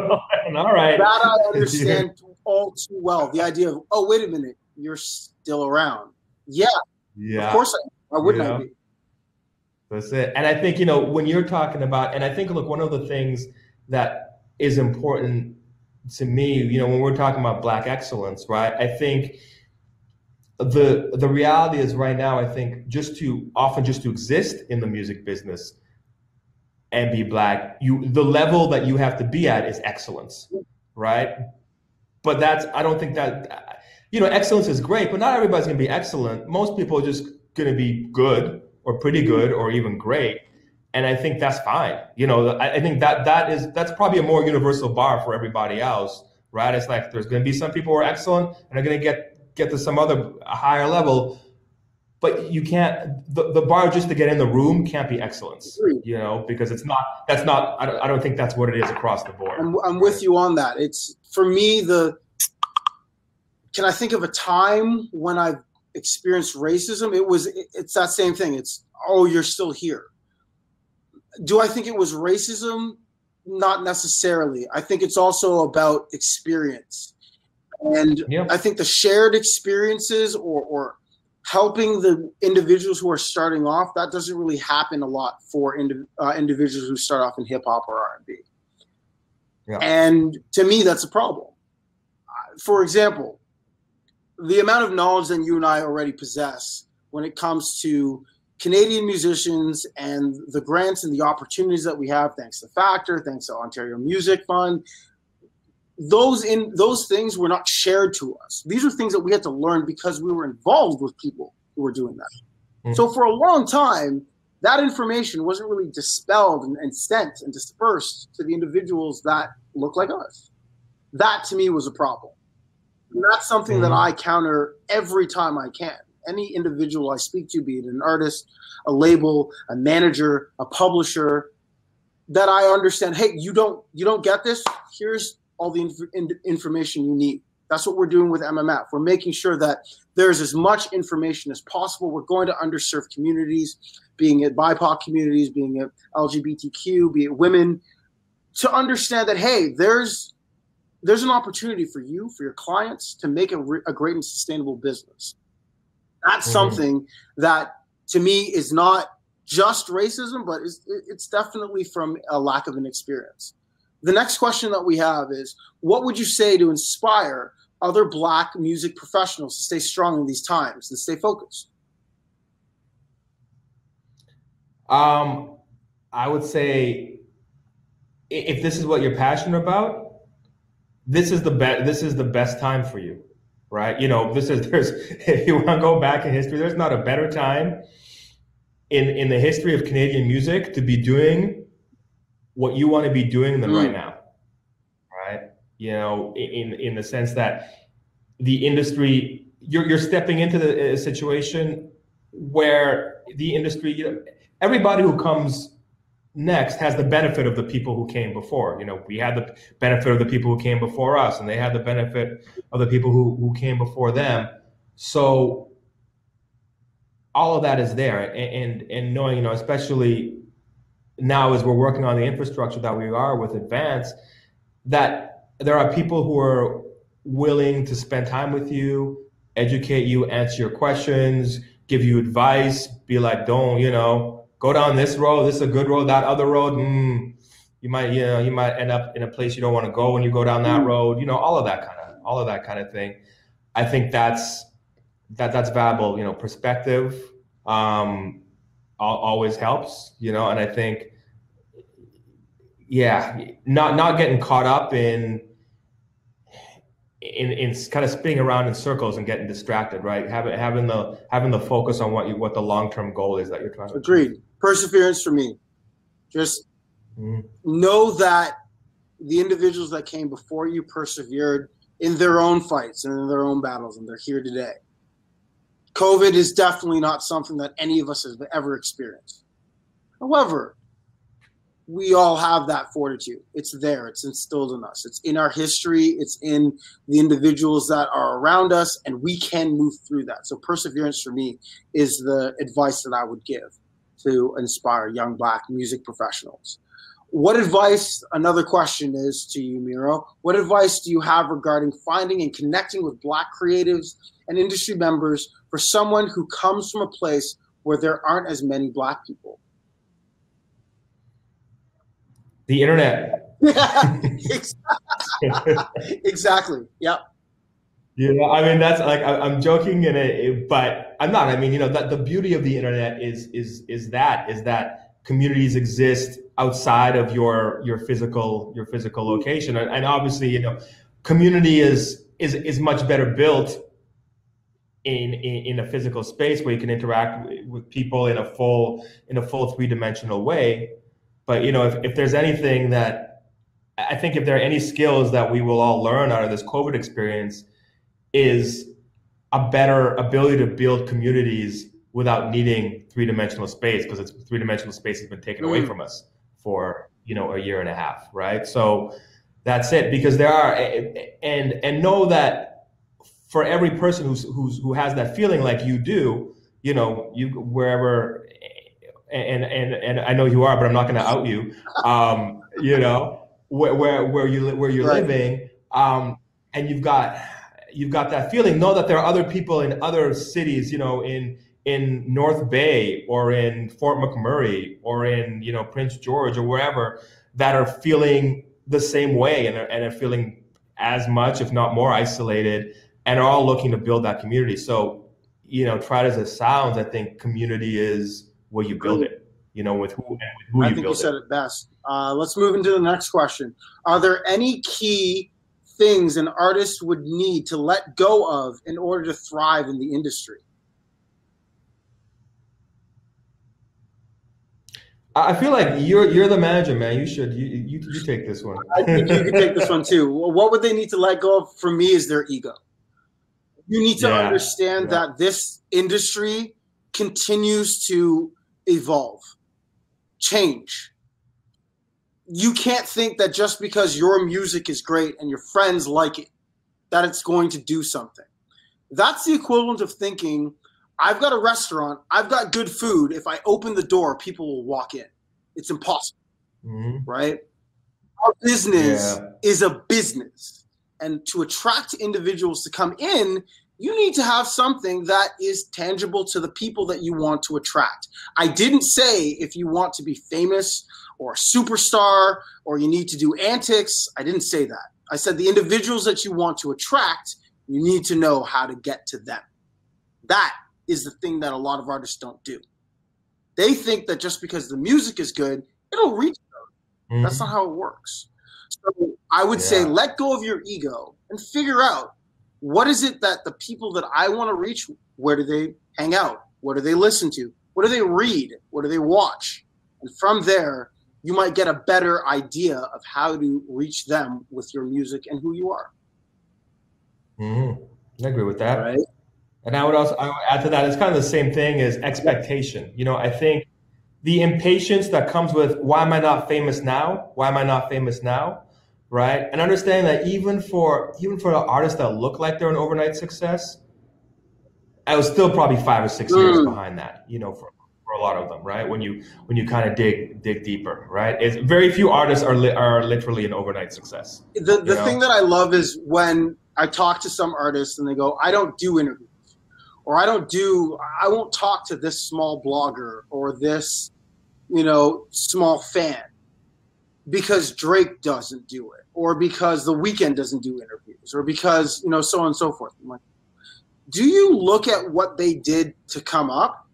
all right. That I <laughs> understand all too well. The idea of, oh, wait a minute, you're still around. Yeah. Yeah. Of course I, why wouldn't I be? That's it. And I think, you know, when you're talking about, and I think, look, one of the things that is important to me, you know, when we're talking about black excellence, right? I think the the reality is right now, I think just to often just to exist in the music business and be black, you the level that you have to be at is excellence, right? but that's I don't think that you know excellence is great, but not everybody's going to be excellent. Most people are just going to be good or pretty good or even great, and I think that's fine. You know, I, I think that that is that's probably a more universal bar for everybody else, right? It's like there's going to be some people who are excellent and are going to get get to some other higher level, but you can't the, the bar just to get in the room can't be excellence you know because it's not that's not I don't, I don't think that's what it is across the board. I'm, I'm with you on that. It's for me the can i think of a time when i've experienced racism? It was it's that same thing. It's oh you're still here. Do i think it was racism? Not necessarily. I think it's also about experience and yep. i think the shared experiences or or helping the individuals who are starting off that doesn't really happen a lot for indi- uh, individuals who start off in hip hop or R&B. Yeah. And to me that's a problem. For example, the amount of knowledge that you and I already possess when it comes to Canadian musicians and the grants and the opportunities that we have thanks to Factor, thanks to Ontario Music Fund, those in those things were not shared to us. These are things that we had to learn because we were involved with people who were doing that. Mm-hmm. So for a long time, that information wasn't really dispelled and, and sent and dispersed to the individuals that look like us. That to me was a problem. And that's something mm-hmm. that I counter every time I can. Any individual I speak to, be it an artist, a label, a manager, a publisher, that I understand, hey, you don't you don't get this. Here's all the inf- in- information you need. That's what we're doing with MMF. We're making sure that there's as much information as possible. We're going to underserved communities, being it BIPOC communities, being it LGBTQ, be it women, to understand that hey, there's there's an opportunity for you, for your clients, to make a, re- a great and sustainable business. That's mm-hmm. something that to me is not just racism, but it's, it's definitely from a lack of an experience the next question that we have is what would you say to inspire other black music professionals to stay strong in these times and stay focused um, i would say if this is what you're passionate about, this is the best. This is the best time for you, right? You know, this is <laughs> there's if you want to go back in history, there's not a better time in in the history of Canadian music to be doing what you want to be doing than mm. right now, right? You know, in in the sense that the industry you're you're stepping into the situation where the industry, you know, everybody who comes next has the benefit of the people who came before. You know, we had the benefit of the people who came before us, and they had the benefit of the people who, who came before them. So all of that is there. And, and, and knowing, you know, especially now as we're working on the infrastructure that we are with Advance, that there are people who are willing to spend time with you, educate you, answer your questions, give you advice, be like, don't, you know, go down this road. This is a good road. That other road, mm, you might, you know, you might end up in a place you don't want to go when you go down that mm. road. You know, all of that kind of, all of that kind of thing. I think that's that that's valuable. You know, perspective um, always helps. You know, and I think, yeah, not not getting caught up in in, in kind of spinning around in circles and getting distracted, right? Having having the having the focus on what you what the long term goal is that you're trying to. Agreed. Achieve. Perseverance for me. Just mm-hmm. know that the individuals that came before you persevered in their own fights and in their own battles, and they're here today. COVID is definitely not something that any of us have ever experienced. However, we all have that fortitude. It's there. It's instilled in us. It's in our history. It's in the individuals that are around us, and we can move through that. So perseverance for me is the advice that I would give to inspire young black music professionals. What advice, another question is to you, Miro, what advice do you have regarding finding and connecting with black creatives and industry members for someone who comes from a place where there aren't as many black people? The internet. <laughs> exactly. Yep. You know, I mean, that's like I, am joking, and it, but I'm not. I mean, you know, that the beauty of the internet is is is that is that communities exist outside of your your physical your physical location, and, and obviously, you know, community is is is much better built in, in, in a physical space where you can interact with people in a full in a full three dimensional way. But you know, if, if there's anything that I think if there are any skills that we will all learn out of this COVID experience, is a better ability to build communities without needing three dimensional space because it's three dimensional space has been taken mm. away from us for you know a year and a half, right? So that's it because there are and and know that for every person who's who's who has that feeling like you do, you know, you wherever and and and I know you are, but I'm not going to out you. Um, you know, where where where you where you're right. living, um, and you've got you've got that feeling. Know that there are other people in other cities, you know, in in North Bay or in Fort McMurray or in you know Prince George or wherever that are feeling the same way and are, and are feeling as much, if not more, isolated, and are all looking to build that community. So, you know, try as it sounds, I think community is where you build it? You know, with who, with who I you think you said it, it best. Uh, let's move into the next question. Are there any key things an artist would need to let go of in order to thrive in the industry? I feel like you're you're the manager, man. You should you you, you take this one. I think you can take this one too. <laughs> What would they need to let go of? For me, is their ego. You need to yeah. understand yeah. that this industry continues to evolve, change. You can't think that just because your music is great and your friends like it, that it's going to do something. That's the equivalent of thinking, I've got a restaurant, I've got good food. If I open the door, people will walk in. It's impossible, mm-hmm. right? Our business yeah. is a business. And to attract individuals to come in, you need to have something that is tangible to the people that you want to attract. I didn't say if you want to be famous or a superstar or you need to do antics. I didn't say that. I said the individuals that you want to attract, you need to know how to get to them. That is the thing that a lot of artists don't do. They think that just because the music is good, it'll reach them. Mm-hmm. That's not how it works. So I would yeah. say let go of your ego and figure out what is it that the people that I want to reach, where do they hang out? What do they listen to? What do they read? What do they watch? And from there, you might get a better idea of how to reach them with your music and who you are. Mm-hmm. I agree with that. Right. And I would also I would add to that, it's kind of the same thing as expectation. You know, I think the impatience that comes with why am I not famous now? Why am I not famous now? Right. And understanding that even for even for the artists that look like they're an overnight success, I was still probably five or six mm. years behind that, you know, for, for a lot of them, right? When you when you kind of dig dig deeper, right? It's very few artists are li- are literally an overnight success. The the thing that I love is when I talk to some artists and they go, I don't do interviews. Or I don't do I won't talk to this small blogger or this you know, small fan because Drake doesn't do it, or because The Weeknd doesn't do interviews, or because you know so on and so forth. I'm like, do you look at what they did to come up?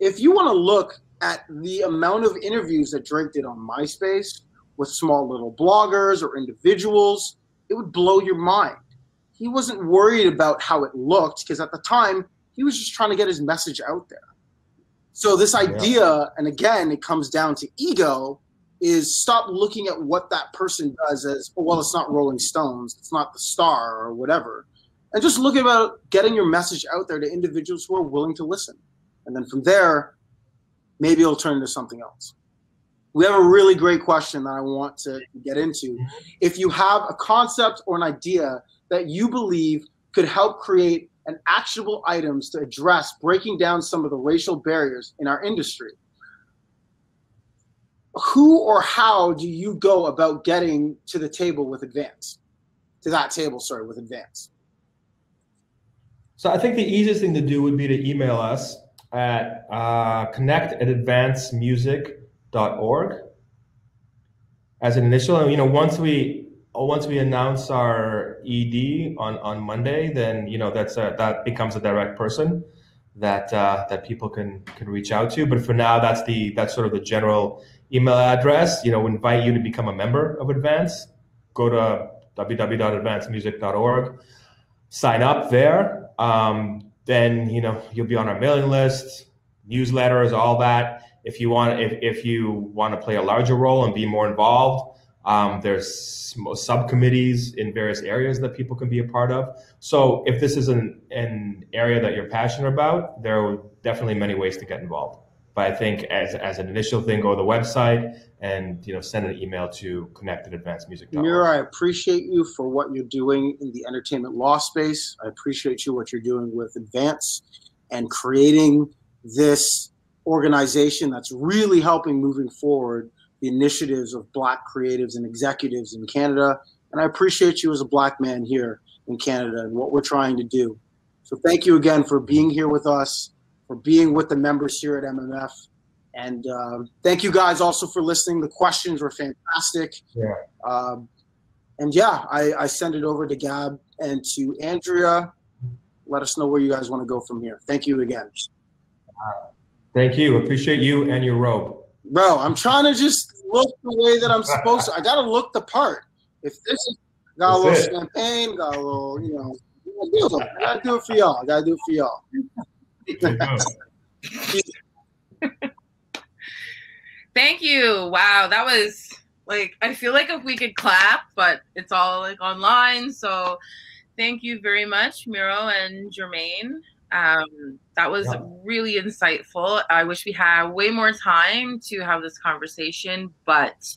If you want to look at the amount of interviews that Drake did on MySpace with small little bloggers or individuals, it would blow your mind. He wasn't worried about how it looked because at the time he was just trying to get his message out there. So this idea, yeah. and again, it comes down to ego, is stop looking at what that person does as oh, well. It's not Rolling Stones, it's not the Star or whatever, and just look about getting your message out there to individuals who are willing to listen, and then from there, maybe it'll turn into something else. We have a really great question that I want to get into. Mm-hmm. If you have a concept or an idea that you believe could help create and actionable items to address breaking down some of the racial barriers in our industry. Who or how do you go about getting to the table with Advance? To that table, sorry, with Advance. So I think the easiest thing to do would be to email us at uh, connect at advancemusic.org as an initial. You know, once we once we announce our ED on, on Monday, then you know that's a, that becomes a direct person that uh, that people can can reach out to. But for now, that's the that's sort of the general email address. You know, invite you to become a member of Advance. Go to www.advancemusic.org, sign up there. Um, then you know you'll be on our mailing list, newsletters, all that. If you want, if if you want to play a larger role and be more involved um, there's subcommittees in various areas that people can be a part of. So if this is an, an area that you're passionate about, there are definitely many ways to get involved. But I think as, as an initial thing, go to the website and you know send an email to connect at advancemusic.org. Miro, I appreciate you for what you're doing in the entertainment law space. I appreciate you what you're doing with Advance and creating this organization that's really helping moving forward the initiatives of black creatives and executives in Canada. And I appreciate you as a black man here in Canada and what we're trying to do. So thank you again for being here with us, for being with the members here at MMF. And um, thank you guys also for listening. The questions were fantastic. Yeah. Um, and yeah, I, I send it over to Gab and to Andrea. Let us know where you guys want to go from here. Thank you again. Thank you. Appreciate you and your robe. Bro, I'm trying to just look the way that I'm supposed to. I gotta look the part. If this is got a little it. champagne, got a little, you know, I gotta do it for y'all. I gotta do it for y'all. <laughs> Thank you. Wow, that was like I feel like if we could clap, but it's all like online. So thank you very much, Miro and Jermayne. Um, that was yeah. really insightful. I wish we had way more time to have this conversation, but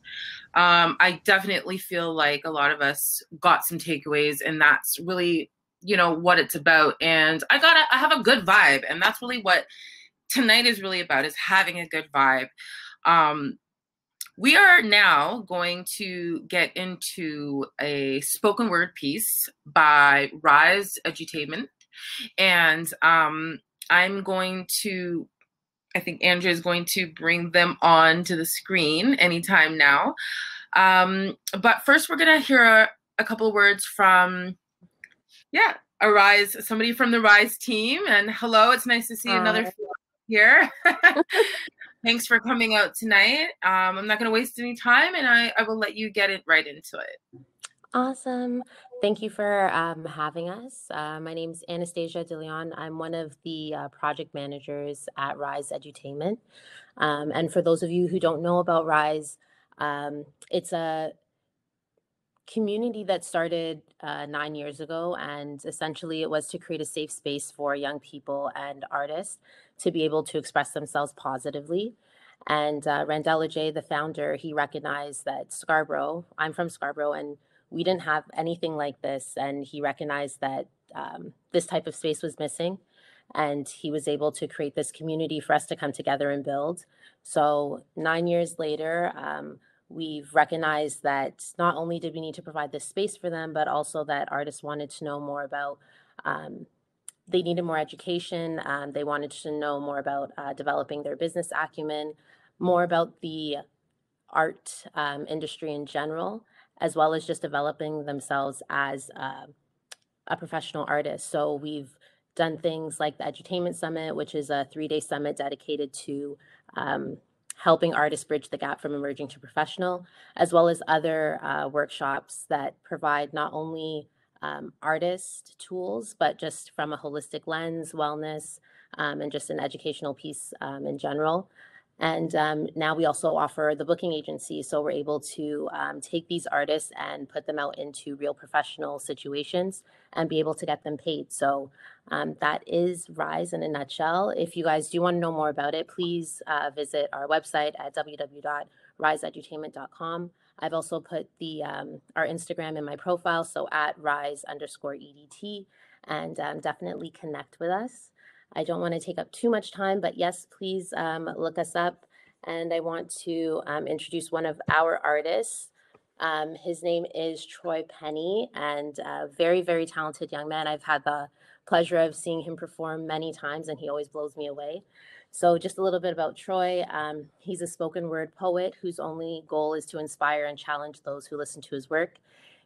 um, I definitely feel like a lot of us got some takeaways, and that's really, you know, what it's about. And I got, I have a good vibe, and that's really what tonight is really about: is having a good vibe. Um, we are now going to get into a spoken word piece by Rise Edutainment and um, I'm going to, I think Andrea is going to bring them on to the screen anytime now. Um, but first, we're going to hear a, a couple words from, yeah, Arise, somebody from the Rise team. And hello, it's nice to see uh, another here. <laughs> thanks for coming out tonight. Um, I'm not going to waste any time, and I, I will let you get it right into it. Awesome. Thank you for um, having us. Uh, my name is Anastasia Delyon. I'm one of the uh, project managers at Rise Edutainment. Um, and for those of you who don't know about Rise, um, it's a community that started uh, nine years ago. And essentially, it was to create a safe space for young people and artists to be able to express themselves positively. And uh, Randell Adjei, the founder, he recognized that Scarborough, I'm from Scarborough, and we didn't have anything like this. And he recognized that um, this type of space was missing. And he was able to create this community for us to come together and build. So, nine years later, um, we've recognized that not only did we need to provide this space for them, but also that artists wanted to know more about. Um, they needed more education. Um, they wanted to know more about uh, developing their business acumen, more about the art um, industry in general, as well as just developing themselves as uh, a professional artist. So we've done things like the Edutainment Summit, which is a three day summit dedicated to um, helping artists bridge the gap from emerging to professional, as well as other uh, workshops that provide not only um, artist tools, but just from a holistic lens, wellness, um, and just an educational piece um, in general. And um, now we also offer the booking agency. So we're able to um, take these artists and put them out into real professional situations and be able to get them paid. So um, that is Rise in a nutshell. If you guys do want to know more about it, please uh, visit our website at www.riseedutainment.com. I've also put the um, our Instagram in my profile, so at rise underscore EDT, and um, definitely connect with us. I don't want to take up too much time, but yes, please um, look us up. And I want to um, introduce one of our artists. Um, his name is Troy Penny, and a very, very talented young man. I've had the pleasure of seeing him perform many times, and he always blows me away. So, just a little bit about Troy. Um, he's a spoken word poet whose only goal is to inspire and challenge those who listen to his work.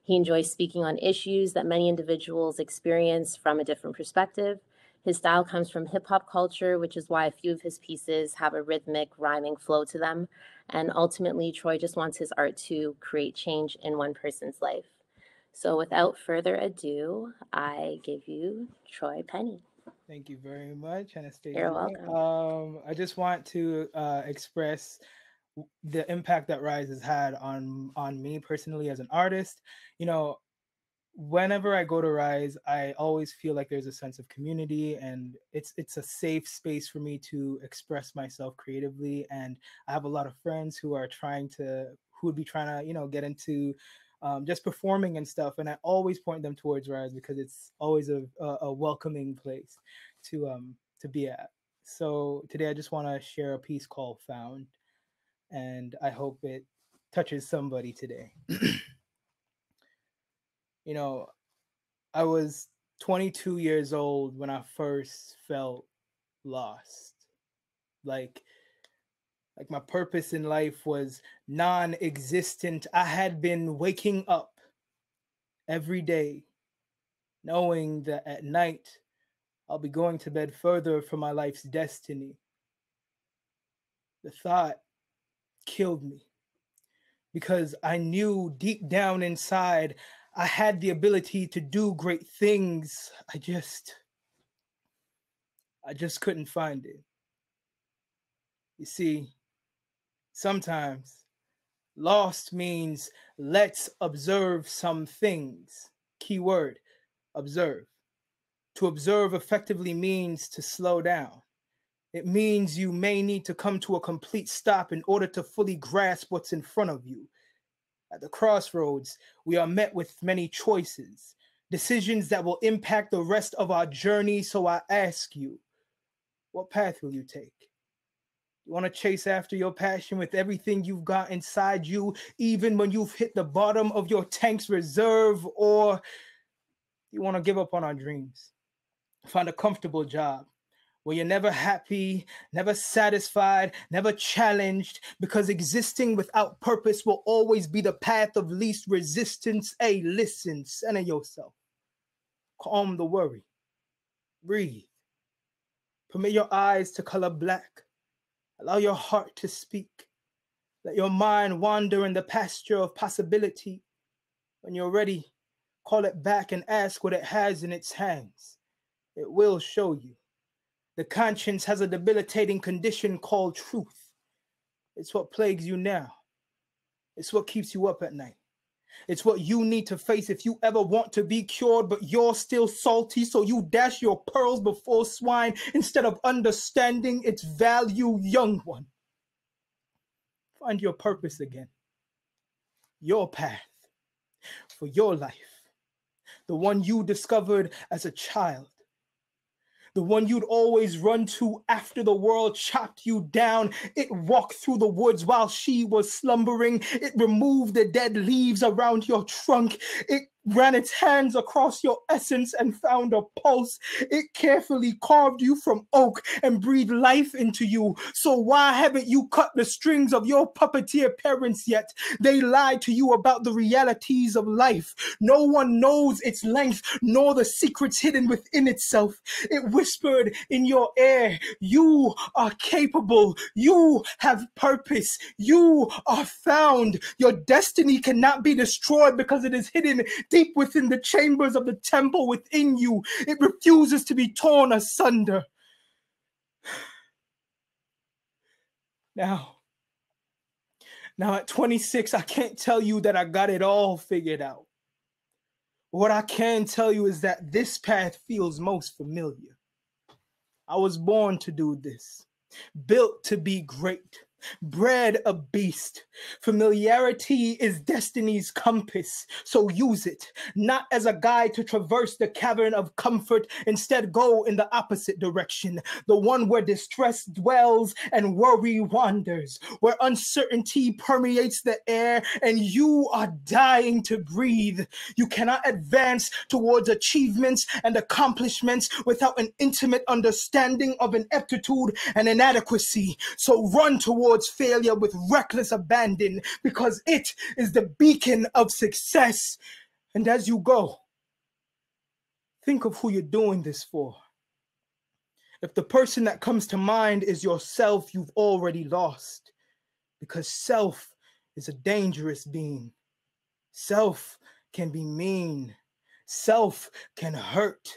He enjoys speaking on issues that many individuals experience from a different perspective. His style comes from hip hop culture, which is why a few of his pieces have a rhythmic, rhyming flow to them. And ultimately, Troy just wants his art to create change in one person's life. So without further ado, I give you Troy Penny. Thank you very much, Anastasia. You're welcome. Um, I just want to uh, express the impact that Rise has had on on me personally as an artist. You know, whenever I go to Rise, I always feel like there's a sense of community and it's it's a safe space for me to express myself creatively. And I have a lot of friends who are trying to who would be trying to, you know, get into um, just performing and stuff. And I always point them towards Rise because it's always a, a, a welcoming place to um to be at. So today I just want to share a piece called Found. And I hope it touches somebody today. <clears throat> you know, I was 22 years old when I first felt lost. Like like my purpose in life was non-existent. I had been waking up every day knowing that at night I'll be going to bed further from my life's destiny. The thought killed me because I knew deep down inside I had the ability to do great things. I just, I just couldn't find it. You see, sometimes lost means let's observe some things. Keyword observe. To observe effectively means to slow down. It means you may need to come to a complete stop in order to fully grasp what's in front of you. At the crossroads, we are met with many choices, decisions that will impact the rest of our journey. So I ask you, what path will you take? You want to chase after your passion with everything you've got inside you, even when you've hit the bottom of your tank's reserve, or you want to give up on our dreams? Find a comfortable job, where you're never happy, never satisfied, never challenged, because existing without purpose will always be the path of least resistance. Hey, listen, center yourself, calm the worry, breathe, permit your eyes to color black. Allow your heart to speak. Let your mind wander in the pasture of possibility. When you're ready, call it back and ask what it has in its hands. It will show you. The conscience has a debilitating condition called truth. It's what plagues you now. It's what keeps you up at night. It's what you need to face if you ever want to be cured, but you're still salty, so you dash your pearls before swine instead of understanding its value, young one. Find your purpose again, your path for your life, the one you discovered as a child the one you'd always run to after the world chopped you down. It walked through the woods while she was slumbering. It removed the dead leaves around your trunk. It ran its hands across your essence and found a pulse. It carefully carved you from oak and breathed life into you. So why haven't you cut the strings of your puppeteer parents yet? They lied to you about the realities of life. No one knows its length nor the secrets hidden within itself. It whispered in your ear, you are capable. You have purpose. You are found. Your destiny cannot be destroyed because it is hidden deep within the chambers of the temple within you. It refuses to be torn asunder. Now, now at 26, I can't tell you that I got it all figured out. What I can tell you is that this path feels most familiar. I was born to do this, built to be great bred a beast. Familiarity is destiny's compass, so use it, not as a guide to traverse the cavern of comfort, instead, go in the opposite direction, the one where distress dwells and worry wanders, where uncertainty permeates the air and you are dying to breathe. You cannot advance towards achievements and accomplishments without an intimate understanding of ineptitude and inadequacy, so run towards towards failure with reckless abandon because it is the beacon of success. And as you go, think of who you're doing this for. If the person that comes to mind is yourself, you've already lost because self is a dangerous being. Self can be mean. Self can hurt.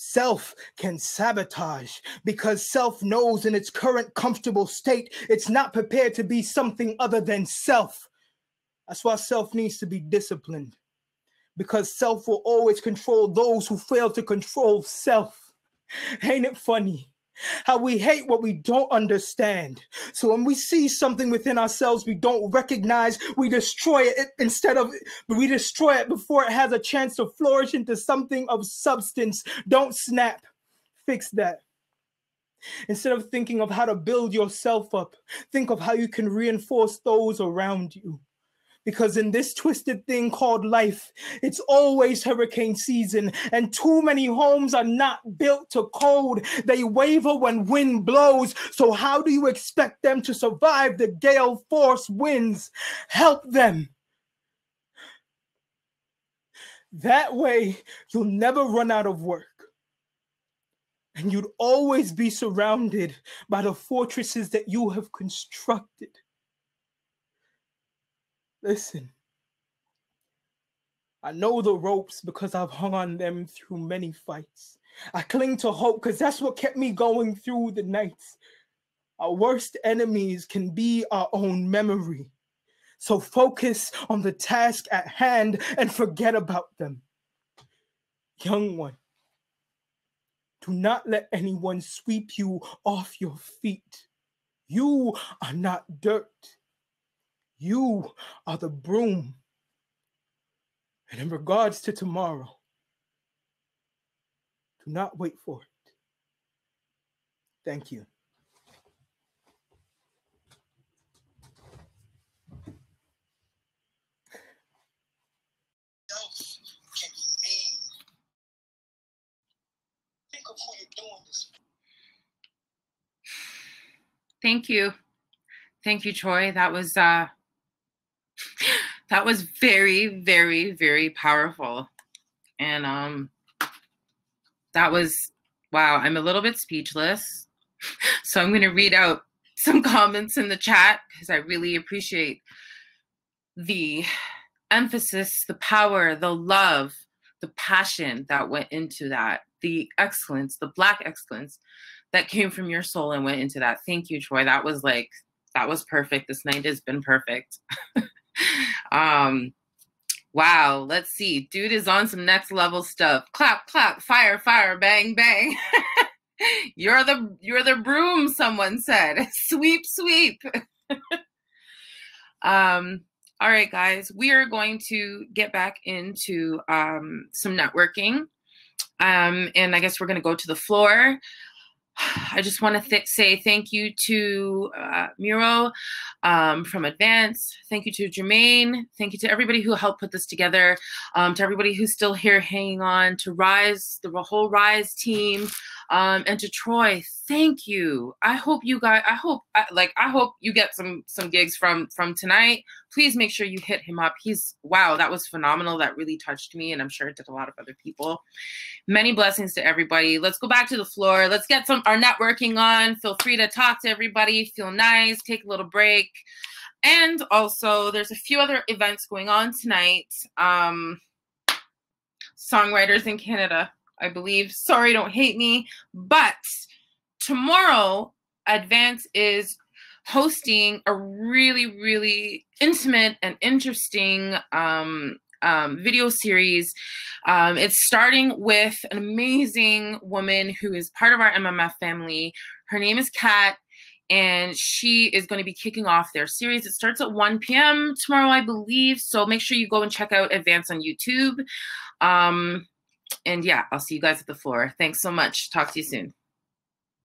Self can sabotage because self knows in its current comfortable state it's not prepared to be something other than self. That's why self needs to be disciplined because self will always control those who fail to control self. Ain't it funny? How we hate what we don't understand. So when we see something within ourselves we don't recognize, we destroy it instead of we destroy it before it has a chance to flourish into something of substance. Don't snap. Fix that. Instead of thinking of how to build yourself up, think of how you can reinforce those around you because in this twisted thing called life, it's always hurricane season, and too many homes are not built to code. They waver when wind blows. So, how do you expect them to survive the gale force winds? Help them. That way, you'll never run out of work. And you'd always be surrounded by the fortresses that you have constructed. Listen, I know the ropes because I've hung on them through many fights. I cling to hope because that's what kept me going through the nights. Our worst enemies can be our own memory. So focus on the task at hand and forget about them. Young one, do not let anyone sweep you off your feet. You are not dirt. You are the broom. And in regards to tomorrow, do not wait for it. Thank you. Thank you. Thank you, Troy. That was uh that was very, very, very powerful. And um that was wow, I'm a little bit speechless. <laughs> So I'm gonna read out some comments in the chat because I really appreciate the emphasis, the power, the love, the passion that went into that, the excellence, the black excellence that came from your soul and went into that. Thank you, Troy. That was like that was perfect. This night has been perfect. <laughs> <laughs> um wow, let's see. Dude is on some next level stuff. Clap, clap, fire, fire, bang, bang. <laughs> you're the you're the broom, someone said. <laughs> sweep, sweep. um all right, guys, we are going to get back into um, some networking. Um, and I guess we're going to go to the floor. I just want to th- say thank you to uh, Miro um, from Advance. Thank you to Jermayne. Thank you to everybody who helped put this together. Um, to everybody who's still here hanging on. To Rise, the whole Rise team. Um, and to Troy, thank you. I hope you guys. I hope I, like I hope you get some some gigs from from tonight. Please make sure you hit him up. He's wow, that was phenomenal. That really touched me, and I'm sure it did a lot of other people. Many blessings to everybody. Let's go back to the floor. Let's get some our networking on. Feel free to talk to everybody. Feel nice. Take a little break. And also, there's a few other events going on tonight. Um, songwriters in Canada I believe. Sorry, don't hate me. But tomorrow, Advance is hosting a really, really intimate and interesting um, um, video series. Um, it's starting with an amazing woman who is part of our MMF family. Her name is Kat, and she is going to be kicking off their series. It starts at 1 p.m. tomorrow, I believe. So make sure you go and check out Advance on YouTube. Um, and yeah, I'll see you guys at the floor. Thanks so much. Talk to you soon.